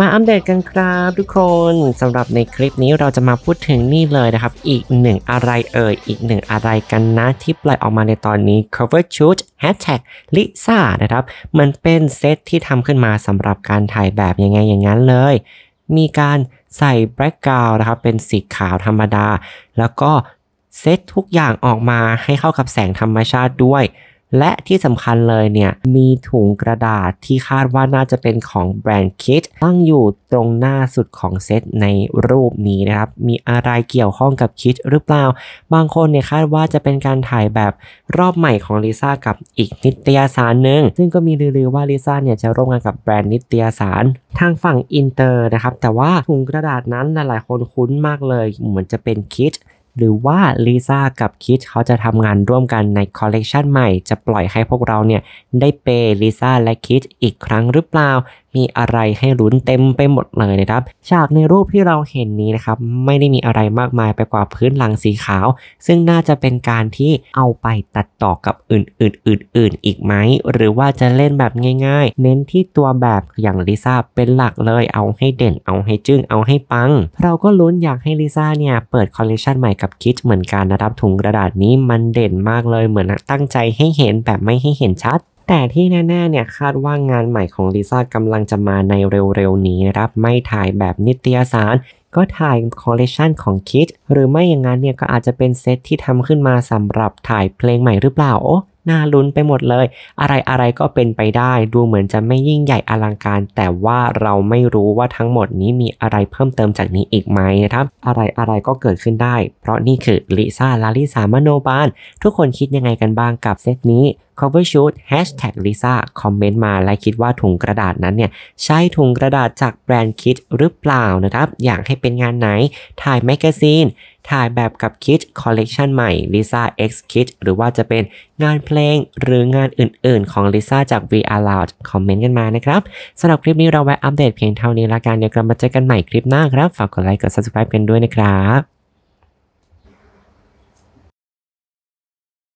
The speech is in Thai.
มาอัปเดตกันครับทุกคนสำหรับในคลิปนี้เราจะมาพูดถึงนี่เลยนะครับ อีกหนึ่งอะไรเอ่ย อีกหนึ่งอะไรกันนะที่ปล่อยออกมาในตอนนี้ cover shoot hashtag Lisa นะครับมันเป็นเซตที่ทำขึ้นมาสำหรับการถ่ายแบบยังไงอย่างนั้นเลย มีการใส่แบล็กกราวนะครับเป็นสีขาวธรรมดา แล้วก็เซตทุกอย่างออกมาให้เข้ากับแสงธรรมชาติด้วย และที่สำคัญเลยเนี่ยมีถุงกระดาษที่คาดว่าน่าจะเป็นของแบรนด์คิดตั้งอยู่ตรงหน้าสุดของเซตในรูปนี้นะครับ มีอะไรเกี่ยวข้องกับ KITH หรือเปล่า บางคนเนี่ยคาดว่าจะเป็นการถ่ายแบบรอบใหม่ของลิซ่ากับอีกนิตยสารหนึ่งซึ่งก็มีลือๆว่าลิซ่าเนี่ยจะร่วมงานกับแบรนด์นิตยสารทางฝั่งอินเตอร์นะครับแต่ว่าถุงกระดาษนั้นหลายๆคนคุ้นมากเลยเหมือนจะเป็น KITH หรือว่าลิซ่ากับ KITH เขาจะทำงานร่วมกันในคอลเลกชันใหม่ จะปล่อยให้พวกเราเนี่ยได้เปย์ลิซ่าและ KITH อีกครั้งหรือเปล่า มีอะไรให้ลุ้นเต็มไปหมดเลยนะครับ ฉากในรูปที่เราเห็นนี้นะครับไม่ได้มีอะไรมากมายไปกว่าพื้นหลังสีขาว ซึ่งน่าจะเป็นการที่เอาไปตัดต่อกับอื่นๆอื่นๆอีกไหม หรือว่าจะเล่นแบบง่ายๆ เน้นที่ตัวแบบอย่างลิซ่าเป็นหลักเลยเอาให้เด่นเอาให้จึ้งเอาให้ปัง เราก็ลุ้นอยากให้ลิซ่าเนี่ยเปิดคอลเลคชันใหม่กับ KITH เหมือนกันนะครับถุงกระดาษนี้มันเด่นมากเลยเหมือนตั้งใจให้เห็นแบบไม่ให้เห็นชัด แต่ที่แน่ๆเนี่ยคาดว่างานใหม่ของลิซ่ากำลังจะมาในเร็วๆนี้นะครับ ไม่ถ่ายแบบนิตยสาร ก็ถ่ายคอลเลคชันของ KITH หรือไม่อย่างนั้นเนี่ยก็อาจจะเป็นเซตที่ทำขึ้นมาสำหรับถ่ายเพลงใหม่หรือเปล่าโอ้น่าลุ้นไปหมดเลย อะไรอะไรก็เป็นไปได้ ดูเหมือนจะไม่ยิ่งใหญ่อลังการ แต่ว่าเราไม่รู้ว่าทั้งหมดนี้มีอะไรเพิ่มเติมจากนี้อีกไหมนะครับ อะไรอะไรก็เกิดขึ้นได้ เพราะนี่คือลิซ่า ลลิษามโนบาลทุกคนคิดยังไงกันบ้างกับเซตนี้ cover shoot hashtag lisa คอมเมนต์มาและคิดว่าถุงกระดาษนั้นเนี่ยใช่ถุงกระดาษจากแบรนด์ KITH หรือเปล่านะครับ อยากให้เป็นงานไหน ถ่ายแมกกาซีน ถ่ายแบบกับ KITH คอลเลกชันใหม่ Lisa X KITH หรือว่าจะเป็นงานเพลงหรืองานอื่นๆ ของ Lisa จาก We Are LLOUD คอมเมนต์กันมานะครับสำหรับคลิปนี้เราแวะอัปเดตเพียงเท่านี้ละกันเดี๋ยวกลับมาเจอกันใหม่คลิปหน้าครับ ฝากกดไลค์กด subscribe กันด้วยนะครับ